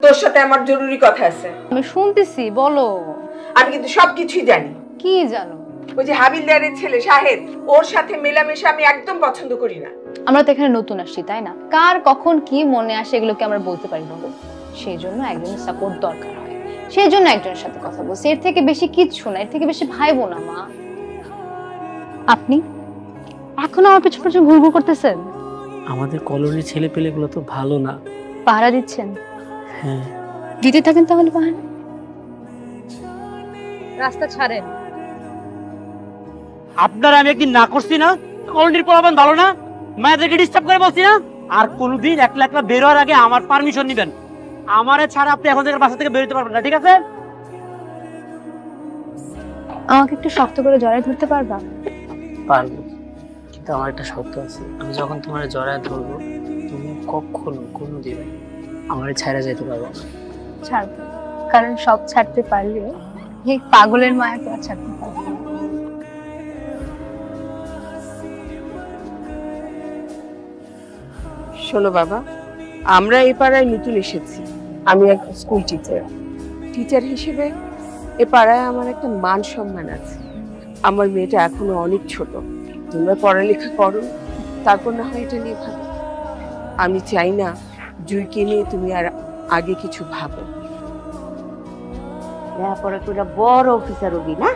তোর সাথে আমার জরুরি কথা আছে। আমি শুনতেছি বলো। আমি কিন্তু সবকিছুই জানি। কি জানো? ওই যে হাবিলদারের ছেলে শাহেদ ওর সাথে মেলামেশা আমি একদম পছন্দ করি না। আমরা তো এখানে নতুন আসছি তাই না? কার কখন কি মনে আসে এগুলোকে আমরা বলতে পারি বলো সেই জন্য একজনের সাপোর্ট দরকার হয়। সেই জন্য একজনের সাথে কথা বলছি। এর থেকে বেশি কিচ্ছু না এর থেকে বেশি ভাইবো না মা। আপনি? এখনও আমার পিছু পিছু ঘুরঘুর করতেছেন? আমাদের কলোনির ছেলে পেলেগুলো তো ভালো না। পাহারা দিচ্ছেন? হ্যাঁ। দিতে থাকেন তাহলে পাহারা রাস্তা ছাড়েন। আপনারা আমি একদিন না করছি না কলোনির পোলাপান ভালো না মায়েদেরকে ডিস্টার্ব করে বলছি না আর কোনোদিন একলা একলা বেরোয়ার আগে আমার পারমিশন নেবেন। আমারে ছাড়া আপনি এখন থেকে বাসা থেকে বেরোতে পারবেন না ঠিক আছে? আমাকে একটু শক্ত করে জড়ায় ধরতে পারবা? পারব কিন্তু আমার একটা শর্ত আছে। আমি যখন তোমার জড়ায় ধরবো তুমি কখনো কোনো দিন আমার ছাড়া যেতে পারব ছাড়বো কারণ সব ছাড়তে পারলে এই পাগলের মায়াকে আর ছাড়তে পারব শোনো বাবা আমরা এই পাড়ায় নতুন এসেছি। আমি এক স্কুল টিচার টিচার হিসেবে এ পাড়ায় আমার একটা মান সম্মান আছে। আমার মেয়েটা এখনও অনেক ছোট। তোমরা পড়ালেখা করো তারপর না হয় এটা নিয়ে ভাবো। আমি চাই না জুইকে নিয়ে তুমি আর আগে কিছু ভাবো। লেখাপড়া করে বড় অফিসার হবি না?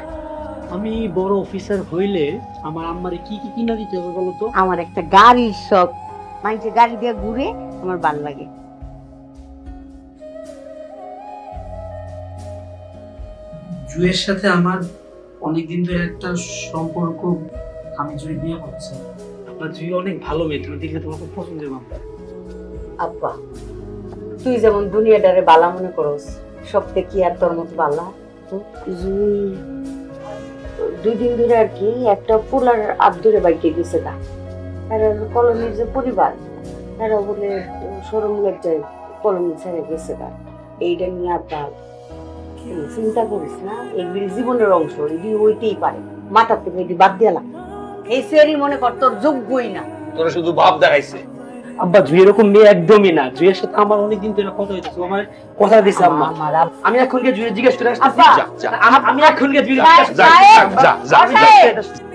আমি বড় অফিসার হইলে আমার আম্মারে কি কি কিনা দিতে হবে বলো তো? আমার একটা গাড়ির শখ। মানুষে গাড়ি দিয়ে ঘুরে আমার ভালো লাগে। জুয়ের সাথে আমার অনেকদিন ধরে একটা সম্পর্ক আমি জুই বিয়ে করছি আপনার জুই অনেক ভালো মেয়ে তুমি দেখলে তোমাকে পছন্দ হবে। আব্বা, তুই যেমন দুনিয়াটারে বালা মনে করস, সবতে কি আর তোর মতো বালা? দুই দিন ধরে আর কি একটা পোলার আব্দুরে বাড়িতে গেছে গা। আর কলোনির যে পরিবার তারা বলে সরম লজ্জায় কলোনি ছেড়ে গেছে গা। এইটা নিয়ে আব্বা চিন্তা করিস না এগুলি জীবনের অংশ, এটি হইতেই পারে। মাথার থেকে এটি বাদ দিলাম এই সেরি মনে কর, তোর যোগ্যই না। তোরা শুধু ভাব দেখাইছে। আব্বা জুই এরকম মেয়ে একদমই না। জুয়ের সাথে আমার অনেকদিন ধরে কথা হয়েছে আমার কথা দিছে আম্মা। আমি এখন গিয়ে জুয়ে জিজ্ঞেস করে যা আমি- আমি এখন গিয়ে জুয়ে জিজ্ঞেস যা যা যা যা সাহেব!